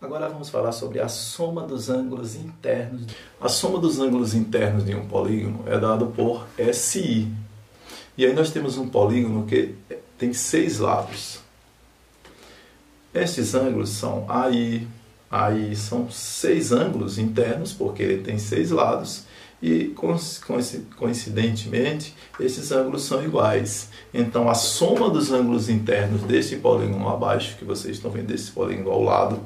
Agora vamos falar sobre a soma dos ângulos internos. A soma dos ângulos internos de um polígono é dado por SI. E aí nós temos um polígono que tem seis lados. Estes ângulos são AI, AI são seis ângulos internos, porque ele tem seis lados, e coincidentemente esses ângulos são iguais. Então a soma dos ângulos internos desse polígono abaixo, que vocês estão vendo desse polígono ao lado,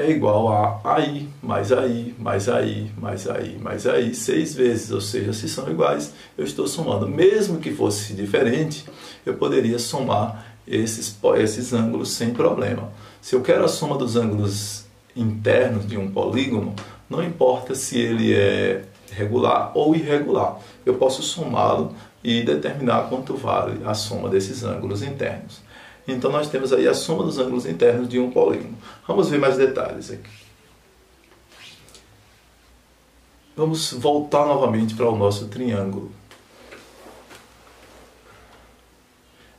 é igual a aí, mais aí, mais aí, mais aí, mais aí, seis vezes. Ou seja, se são iguais, eu estou somando. Mesmo que fosse diferente, eu poderia somar esses, esses ângulos sem problema. Se eu quero a soma dos ângulos internos de um polígono, não importa se ele é regular ou irregular, eu posso somá-lo e determinar quanto vale a soma desses ângulos internos. Então nós temos aí a soma dos ângulos internos de um polígono. Vamos ver mais detalhes aqui. Vamos voltar novamente para o nosso triângulo.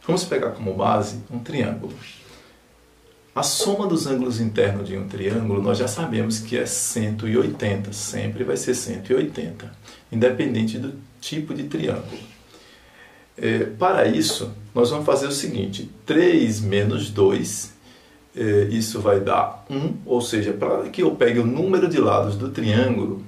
Vamos pegar como base um triângulo. A soma dos ângulos internos de um triângulo, nós já sabemos que é 180, sempre vai ser 180, independente do tipo de triângulo. É, para isso, nós vamos fazer o seguinte: 3 menos 2, é, isso vai dar 1, ou seja, para que eu pegue o número de lados do triângulo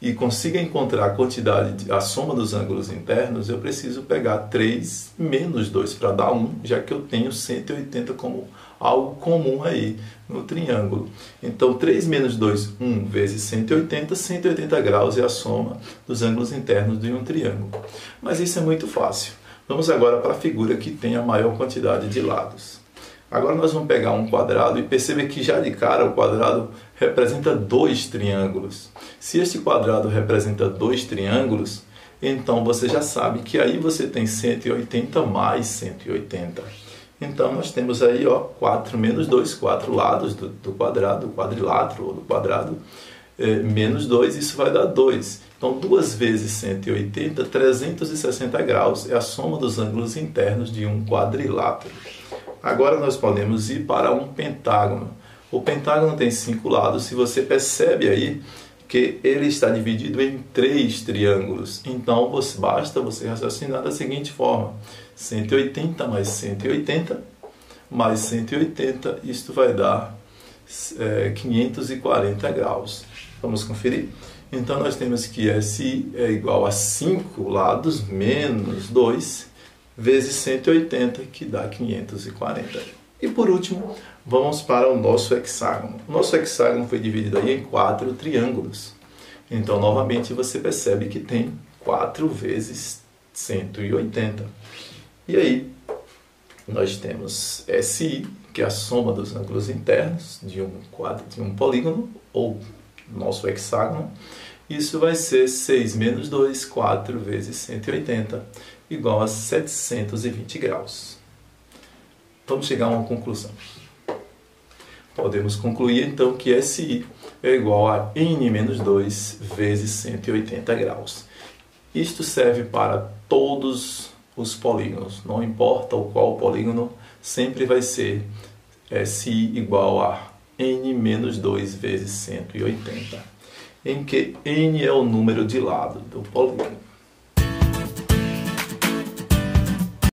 e consiga encontrar a quantidade, a soma dos ângulos internos, eu preciso pegar 3 menos 2 para dar 1, já que eu tenho 180 como algo comum aí no triângulo. Então, 3 menos 2, 1 vezes 180, 180 graus é a soma dos ângulos internos de um triângulo. Mas isso é muito fácil. Vamos agora para a figura que tem a maior quantidade de lados. Agora nós vamos pegar um quadrado e perceber que já de cara o quadrado representa dois triângulos. Se este quadrado representa dois triângulos, então você já sabe que aí você tem 180 mais 180. Então nós temos aí ó, 4 menos 2, 4 lados do, do quadrado, do quadrilátero ou do quadrado, é, menos 2, isso vai dar 2. Então 2 vezes 180, 360 graus é a soma dos ângulos internos de um quadrilátero. Agora nós podemos ir para um pentágono. O pentágono tem cinco lados, se você percebe aí que ele está dividido em três triângulos. Então você, basta você raciocinar da seguinte forma: 180 mais 180 mais 180, isto vai dar é, 540 graus. Vamos conferir? Então nós temos que SI é igual a 5 lados menos 2 vezes 180, que dá 540. E por último, vamos para o nosso hexágono. O nosso hexágono foi dividido aí em quatro triângulos. Então, novamente, você percebe que tem 4 vezes 180. E aí, nós temos SI, que é a soma dos ângulos internos de um quadro, de um polígono, ou nosso hexágono. Isso vai ser 6 menos 2, 4 vezes 180, igual a 720 graus. Vamos chegar a uma conclusão. Podemos concluir então que SI é igual a n menos 2 vezes 180 graus. Isto serve para todos os polígonos, não importa o qual polígono, sempre vai ser SI igual a n menos 2 vezes 180, em que n é o número de lado do polígono.